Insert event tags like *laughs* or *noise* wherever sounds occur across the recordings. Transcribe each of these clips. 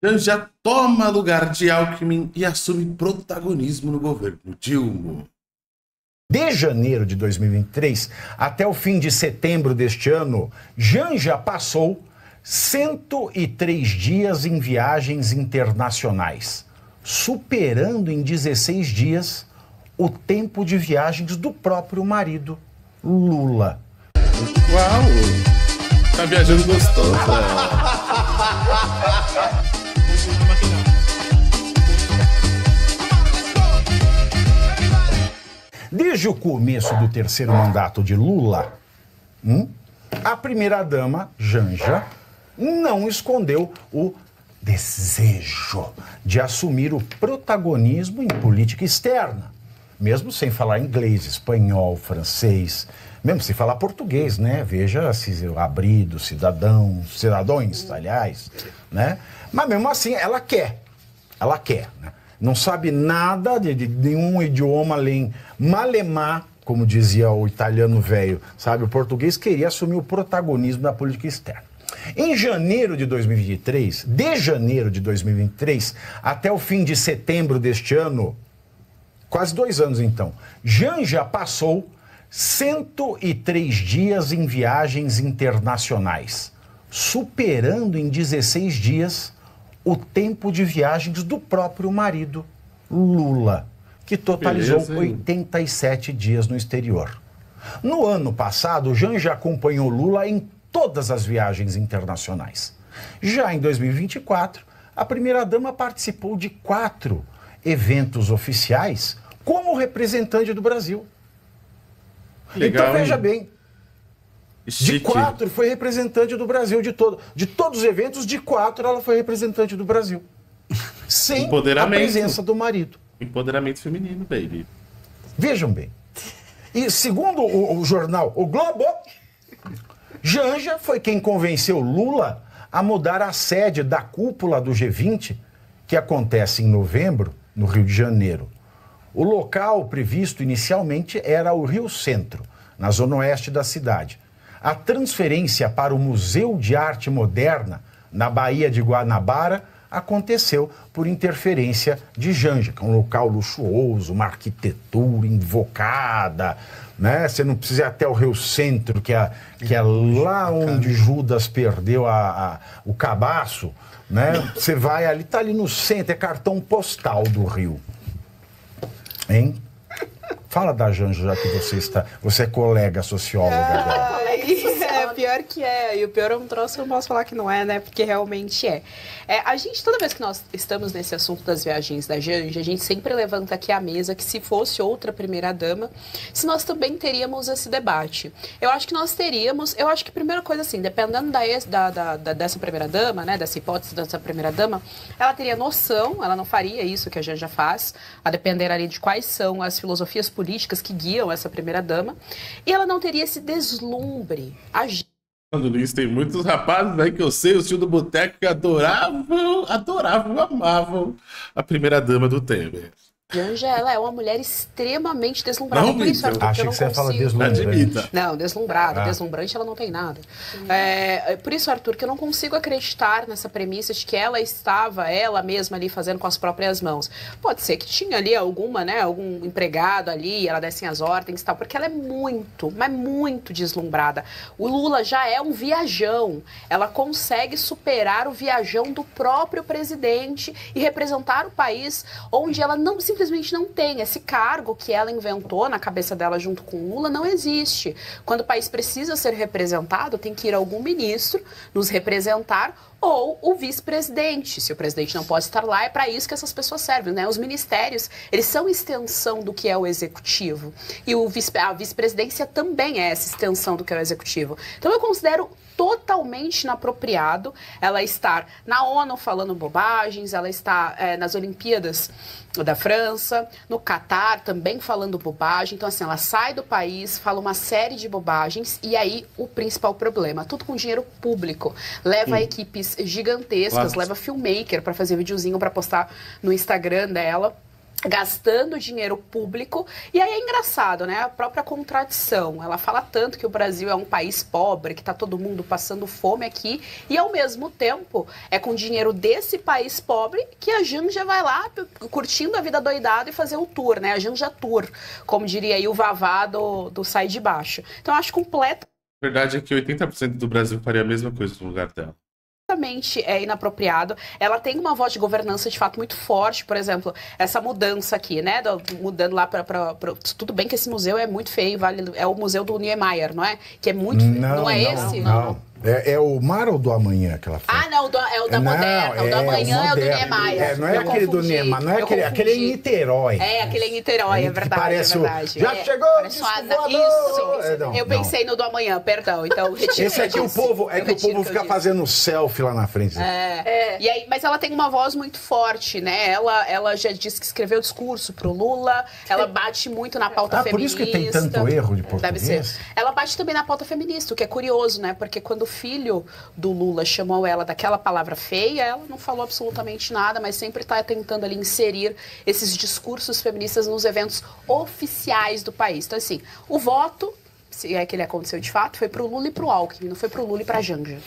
Janja toma lugar de Alckmin e assume protagonismo no governo Dilma. De janeiro de 2023 até o fim de setembro deste ano, Janja passou 103 dias em viagens internacionais, superando em 16 dias o tempo de viagens do próprio marido, Lula. Uau! Tá viajando gostoso. *laughs* Desde o começo do terceiro mandato de Lula, hum, a primeira-dama, Janja, não escondeu o desejo de assumir o protagonismo em política externa, mesmo sem falar inglês, espanhol, francês, mesmo sem falar português, né? Veja se abrido, cidadão, cidadãos, aliás, né? Mas mesmo assim, ela quer, ela quer, né? não sabe nada de, de nenhum idioma além malemar, como dizia o italiano velho, sabe? O português queria assumir o protagonismo da política externa. Em janeiro de 2023, de janeiro de 2023 até o fim de setembro deste ano, quase dois anos então, Janja passou 103 dias em viagens internacionais, superando em 16 dias o tempo de viagens do próprio marido, Lula, que totalizou Beleza, 87 dias no exterior. No ano passado, Janja acompanhou Lula em todas as viagens internacionais. Já em 2024, a primeira-dama participou de quatro eventos oficiais como representante do Brasil. Legal, então veja hein? bem, de quatro foi representante do Brasil de todo, de todos os eventos, de quatro ela foi representante do Brasil. *laughs* Sem a presença do marido. Empoderamento feminino, baby. Vejam bem. E segundo o, o jornal O Globo, Janja foi quem convenceu Lula a mudar a sede da cúpula do G20, que acontece em novembro, no Rio de Janeiro. O local previsto inicialmente era o Rio Centro, na zona oeste da cidade. A transferência para o Museu de Arte Moderna, na Baía de Guanabara, aconteceu por interferência de Janja, que é um local luxuoso, uma arquitetura invocada, né? Você não precisa ir até o Rio Centro, que é, que é lá onde Judas perdeu a, a, o cabaço, né? Você vai ali, tá ali no centro, é cartão postal do Rio. Hein? Fala da Janja, já que você está. Você é colega socióloga dela. É, pior que é. E o pior é um troço que eu não posso falar que não é, né? Porque realmente é. é. A gente, toda vez que nós estamos nesse assunto das viagens da Janja, a gente sempre levanta aqui a mesa que se fosse outra primeira-dama, se nós também teríamos esse debate. Eu acho que nós teríamos. Eu acho que, primeira coisa, assim, dependendo da, da, da, da dessa primeira-dama, né? Dessa hipótese dessa primeira-dama, ela teria noção, ela não faria isso que a Janja faz, a depender ali de quais são as filosofias políticas que guiam essa primeira-dama, e ela não teria esse deslumbre. A Luiz, tem muitos rapazes aí que eu sei, o tio do boteco, que adoravam, adoravam, amavam a primeira dama do Temer. Janja, ela é uma mulher extremamente deslumbrada. Não, Por isso, Arthur, Achei que, que você ia falar deslumbrante. Não, deslumbrada. Ah. Deslumbrante ela não tem nada. É, por isso, Arthur, que eu não consigo acreditar nessa premissa de que ela estava, ela mesma ali, fazendo com as próprias mãos. Pode ser que tinha ali alguma, né, algum empregado ali, ela desse as ordens e tal, porque ela é muito, mas muito deslumbrada. O Lula já é um viajão. Ela consegue superar o viajão do próprio presidente e representar o país onde ela não se simplesmente não tem. Esse cargo que ela inventou na cabeça dela junto com Lula não existe. Quando o país precisa ser representado, tem que ir algum ministro nos representar ou o vice-presidente. Se o presidente não pode estar lá, é para isso que essas pessoas servem, né? Os ministérios, eles são extensão do que é o executivo. E o vice, a vice-presidência também é essa extensão do que é o executivo. Então eu considero totalmente inapropriado ela estar na ONU falando bobagens, ela está é, nas Olimpíadas da França, no Catar também falando bobagem. Então, assim, ela sai do país, fala uma série de bobagens e aí o principal problema, tudo com dinheiro público. Leva hum. equipes gigantescas, claro. leva filmmaker para fazer videozinho para postar no Instagram dela. Gastando dinheiro público. E aí é engraçado, né? A própria contradição. Ela fala tanto que o Brasil é um país pobre, que está todo mundo passando fome aqui, e ao mesmo tempo é com dinheiro desse país pobre que a Janja vai lá curtindo a vida doidada e fazer o tour, né? A Janja Tour, como diria aí o Vavá do, do Sai de Baixo. Então acho completo. A verdade é que 80% do Brasil faria a mesma coisa no lugar dela completamente é, inapropriado. Ela tem uma voz de governança de fato muito forte, por exemplo, essa mudança aqui, né? Do, mudando lá para. Tudo bem que esse museu é muito feio, vale, é o museu do Niemeyer, não é? Que é muito. Não, não é não, esse? não. não. É, é, o mar ou do amanhã que ela fez? Ah, não, do, é o da não, moderna. o do amanhã é, o do Niemeyer. É, não é eu aquele confundi, do Niemeyer, não é aquele, aquele é em Niterói. É, aquele em Niterói, é verdade. Parece é verdade. O, já é, chegou Isso, é, não, eu pensei no do amanhã, perdão. Então, Esse é que o povo, é que o povo fica fazendo selfie lá na frente. É, E aí, mas ela tem uma voz muito forte, né? Ela, ela já disse que escreveu discurso pro Lula, ela bate muito na pauta ah, feminista. por isso que tem tanto erro de português? Deve ser. Ela bate também na pauta feminista, o que é curioso, né? Porque quando filho do Lula chamou ela daquela palavra feia, ela não falou absolutamente nada, mas sempre está tentando ali inserir esses discursos feministas nos eventos oficiais do país. Então, assim, o voto, se é que ele aconteceu de fato, foi para o Lula e para o Alckmin, não foi para o Lula e para a Janja.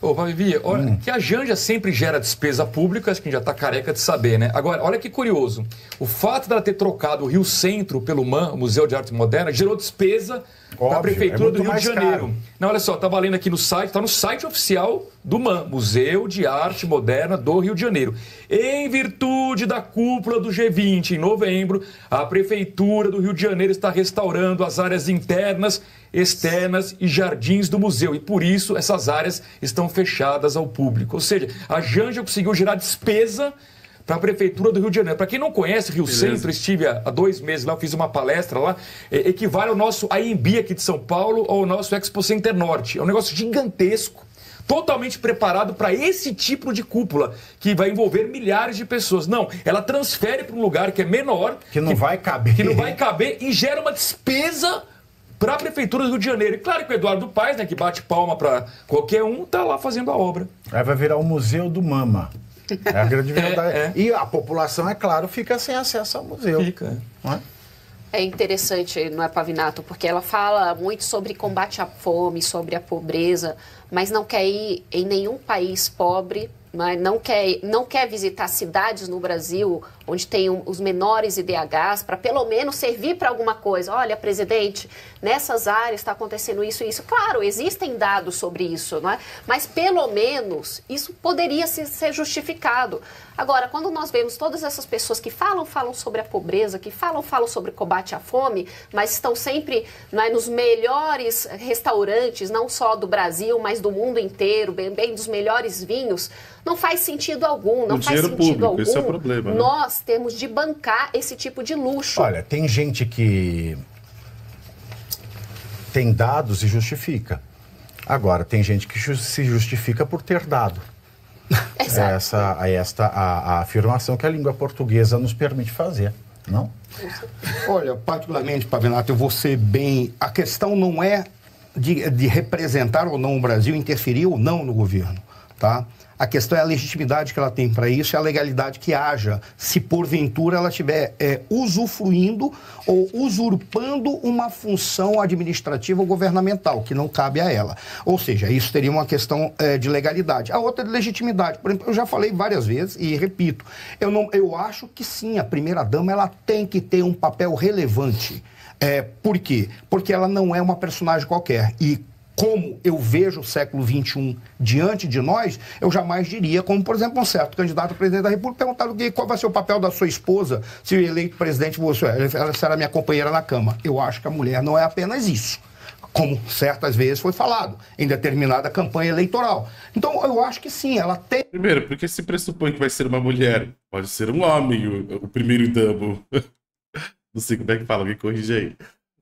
Ô, Vivi, olha hum. que a Janja sempre gera despesa pública, acho que a gente já está careca de saber, né? Agora, olha que curioso. O fato dela ter trocado o Rio Centro pelo MAN, Museu de Arte Moderna, gerou despesa para a Prefeitura é do Rio de Janeiro. Caro. Não, olha só, tá valendo aqui no site, tá no site oficial do MAN, Museu de Arte Moderna do Rio de Janeiro. Em virtude da cúpula do G20 em novembro, a Prefeitura do Rio de Janeiro está restaurando as áreas internas, externas e jardins do museu. E por isso essas áreas estão fechadas ao público. Ou seja, a Janja conseguiu gerar despesa para a Prefeitura do Rio de Janeiro. Para quem não conhece Rio Beleza. Centro, estive há, dois meses lá, fiz uma palestra lá, é, equivale ao nosso AMB aqui de São Paulo ou ao nosso Expo Center Norte. É um negócio gigantesco totalmente preparado para esse tipo de cúpula, que vai envolver milhares de pessoas. Não, ela transfere para um lugar que é menor. Que não que, vai caber. Que não vai caber e gera uma despesa para a Prefeitura do Rio de Janeiro. E claro que o Eduardo Paes, né, que bate palma para qualquer um, está lá fazendo a obra. Aí vai virar o Museu do Mama. É a grande *laughs* é, verdade. É, é. E a população, é claro, fica sem acesso ao museu. Fica. É? é interessante, não é, Pavinato? Porque ela fala muito sobre combate à fome, sobre a pobreza, mas não quer ir em nenhum país pobre mas não quer, não quer visitar cidades no Brasil onde tem um, os menores IDHs para pelo menos servir para alguma coisa. Olha, presidente, nessas áreas está acontecendo isso e isso. Claro, existem dados sobre isso, não é? Mas pelo menos isso poderia ser justificado. Agora, quando nós vemos todas essas pessoas que falam, falam sobre a pobreza, que falam, falam sobre combate à fome, mas estão sempre não é, nos melhores restaurantes, não só do Brasil, mas do mundo inteiro, bem, bem dos melhores vinhos, não faz sentido algum, não o faz sentido público, algum. Esse é o problema. Né? Nós temos de bancar esse tipo de luxo. Olha, tem gente que tem dados e justifica. Agora, tem gente que se justifica por ter dado. É essa, esta a, a afirmação que a língua portuguesa nos permite fazer, não? Olha, particularmente, Pavinato, eu vou ser bem. A questão não é de, de representar ou não o Brasil, interferir ou não no governo, tá? A questão é a legitimidade que ela tem para isso e a legalidade que haja, se porventura ela estiver é, usufruindo ou usurpando uma função administrativa ou governamental, que não cabe a ela. Ou seja, isso teria uma questão é, de legalidade. A outra é de legitimidade. Por exemplo, eu já falei várias vezes e repito, eu, não, eu acho que sim, a primeira-dama ela tem que ter um papel relevante. É, por quê? Porque ela não é uma personagem qualquer. E como eu vejo o século XXI diante de nós, eu jamais diria, como, por exemplo, um certo candidato a presidente da República perguntar qual vai ser o papel da sua esposa se eleito presidente você, ela será minha companheira na cama. Eu acho que a mulher não é apenas isso como certas vezes foi falado, em determinada campanha eleitoral. Então, eu acho que sim, ela tem. Primeiro, porque se pressupõe que vai ser uma mulher, pode ser um homem, o, o primeiro damo. *laughs* Não sei como é que fala, me corrija aí.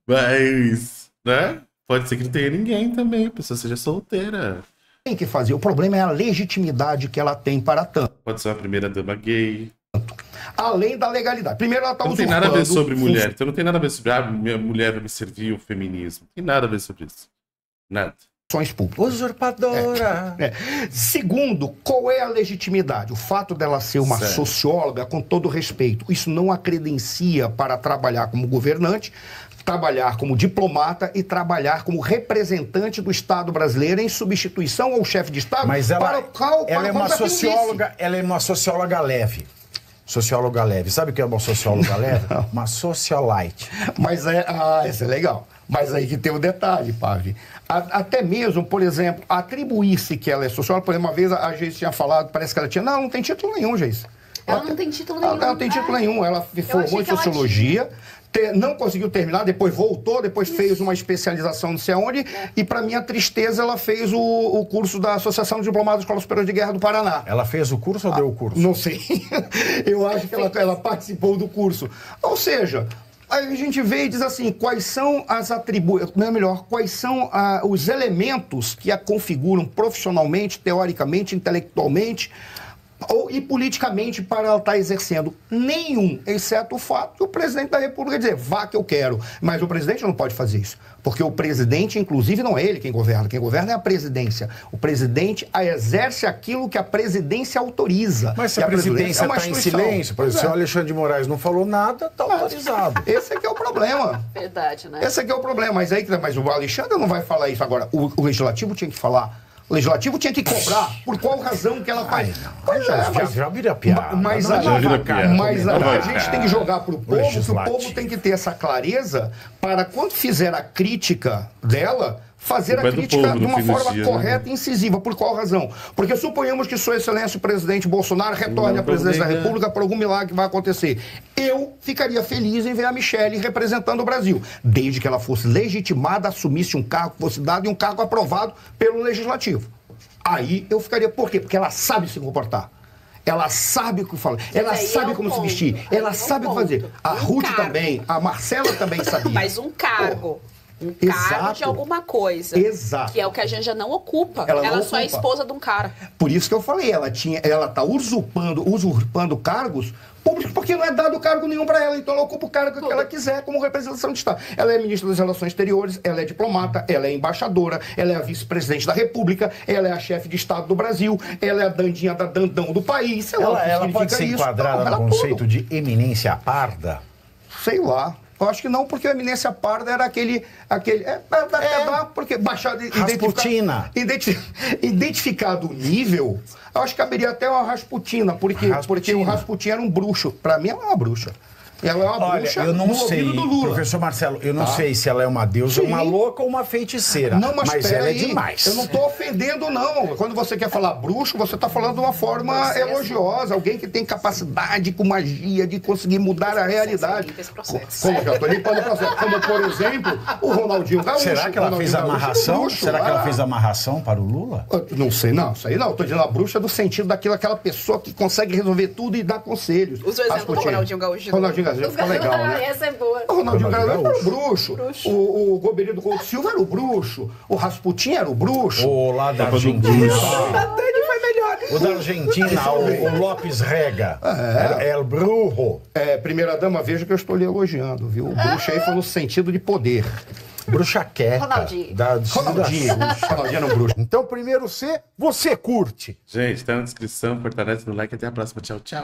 Mas, né? Pode ser que não tenha ninguém também, a pessoa seja solteira. Tem que fazer. O problema é a legitimidade que ela tem para tanto. Pode ser uma primeira dama gay. Além da legalidade. Primeiro, ela está Não tem nada a ver sobre mulher. Então não tem nada a ver sobre, ah, minha mulher vai me servir o feminismo. Não tem nada a ver sobre isso. Nada. ações públicas. Usurpadora. É. Segundo, qual é a legitimidade? O fato dela ser uma Certo. socióloga, com todo respeito, isso não a credencia para trabalhar como governante, trabalhar como diplomata e trabalhar como representante do Estado brasileiro em substituição ao chefe de Estado Mas ela, para o qual para ela é uma um socióloga, ela é uma socióloga leve. Socióloga leve. Sabe o que é uma socióloga leve? Uma socialite. Mas é, ah, isso é legal. Mas aí que tem o detalhe, Pave. A- até mesmo, por exemplo, atribuir-se que ela é socióloga, por exemplo, uma vez a, a Geis tinha falado, parece que ela tinha. Não, não tem título nenhum, Geis. Ela não tem título Ela, nenhum. ela não tem título É. nenhum. Ela formou em que ela sociologia, te- não conseguiu terminar, depois voltou, depois fez uma especialização não sei aonde, É. e para minha tristeza, ela fez o, o curso da Associação de Diplomados da Escola Superior de Guerra do Paraná. Ela fez o curso ou deu o curso? Não sei. *laughs* Eu acho que ela, ela participou do curso. Ou seja, aí a gente vê e diz assim, quais são as atribuições, melhor, quais são ah, os elementos que a configuram profissionalmente, teoricamente, intelectualmente ou, e politicamente para ela estar exercendo nenhum, exceto o fato de o presidente da República dizer, vá que eu quero. Mas o presidente não pode fazer isso. Porque o presidente, inclusive, não é ele quem governa. Quem governa é a presidência. O presidente a- exerce aquilo que a presidência autoriza. Mas se E a presidência é uma está em silêncio, por exemplo, se o é. Alexandre de Moraes não falou nada, está autorizado. *laughs* Esse é que é o problema. Verdade, né? Esse aqui é o problema. Mas aí, mas o Alexandre não vai falar isso agora. O, o legislativo tinha que falar. O legislativo tinha que cobrar. Por qual razão que ela faz? Ai, não. Já- é, já- vira piada. Mas, Não, a, vira piada. mas a, a gente tem que jogar pro povo, que o povo tem que ter essa clareza para quando fizer a crítica dela, fazer a é crítica povo, de uma forma dia, né? correta e incisiva. Por qual razão? Porque suponhamos que Sua Excelência o presidente Bolsonaro retorne à presidência da obriga. República por algum milagre que vai acontecer. Eu ficaria feliz em ver a Michelle representando o Brasil, desde que ela fosse legitimada, assumisse um cargo que fosse dado e um cargo aprovado pelo Legislativo. Aí eu ficaria. Por quê? Porque ela sabe se comportar. Ela sabe o que fala. Ela aí é sabe o como se ponto. vestir. Aí Ela é o sabe o que fazer. A Um Ruth cargo. também, a Marcela também *laughs* sabia. Mas um cargo. Um Exato. cargo de alguma coisa. Exato. Que é o que a Janja não ocupa. Ela Ela, não só é ocupa. esposa de um cara. Por isso que eu falei, ela tinha, ela tá usurpando, usurpando cargos públicos porque não é dado cargo nenhum para ela, então ela ocupa o cargo que ela quiser como representação de Estado. Ela é ministra das Relações Exteriores, ela é diplomata, ela é embaixadora, ela é a vice-presidente da República, ela é a chefe de Estado do Brasil, ela é a dandinha da dandão do país, sei lá o Ela, que ela pode ser isso. enquadrada no conceito tudo. de eminência parda? Sei lá. Eu acho que não, porque a eminência parda era aquele. aquele é, dá, dá, É. dá, porque baixar. Rasputina. Identi, identificado o nível, eu acho que caberia até uma Rasputina, porque, Rasputina. porque o Rasputin era um bruxo. Pra mim, ela é uma bruxa. Ela é uma Olha, bruxa eu não no sei, ouvido do Lula. professor Marcelo, eu não Tá. sei se ela é uma deusa, Sim. uma louca ou uma feiticeira. Não, mas, mas ela é aí, demais. Eu não tô ofendendo, não. Quando você quer falar bruxo, você tá falando de uma forma Processo. elogiosa. Alguém que tem capacidade com magia de conseguir mudar a realidade. limpa esse processo. Como já tô limpando o processo. Como, por exemplo, o Ronaldinho Gaúcho. Será que ela Ronaldinho fez amarração? bruxo. Será que ela Ah, fez amarração para o Lula? eu Não sei, não. Isso aí não. Eu tô dizendo a bruxa do sentido daquilo, aquela pessoa que consegue resolver tudo e dar conselhos. Usa o exemplo do. Ronaldinho Gaúcho. Ronaldinho Gaúcho ficou legal, *laughs* né? Essa é boa. O Ronaldinho Gaúcho era o Gaúcho. bruxo. O, o Gobernador Couto Silva era o bruxo. O Rasputin era o bruxo. Ou lá da do Argentina? A Dani foi melhor. O da Argentina, o, o Lopes Rega. É. El Brujo. É, primeira dama, veja que eu estou lhe elogiando, viu? O bruxo aí foi no sentido de poder. Bruxa quieta. Ronaldinho. Da, Ronaldinho. Ronaldinho era um bruxo. Então, primeiro C, você curte. Gente, tá na descrição, fortalece no like. Até a próxima. Tchau, tchau.